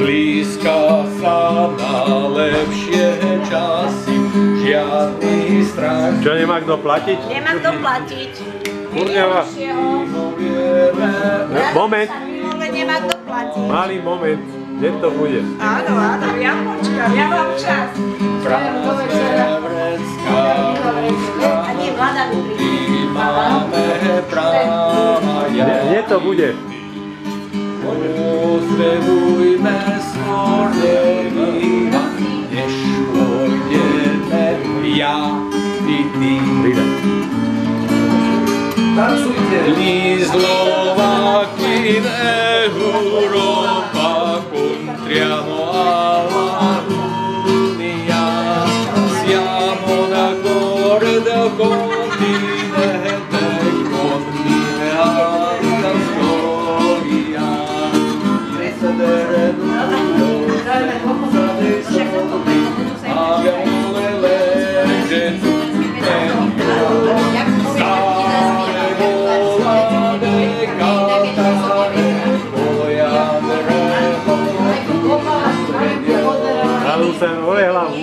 Blízka sa na lepšie časy, žiadny strach. Čo, nemá kto platiť? Nemá kto platiť. Kurňava. Moment. Nemá kto platiť. Malý moment. Kde to bude? Áno, áno, ja počkám, ja mám čas. Prázdne vrecká, a nie, vláda mi. Máme práva, ja. Kde to bude? Bude. mentre lui me scorreva e sciogliere via di dire gli slovacchi d'Europa contriamo alla Unia siamo d'accordo con Lucen, hore hlavu.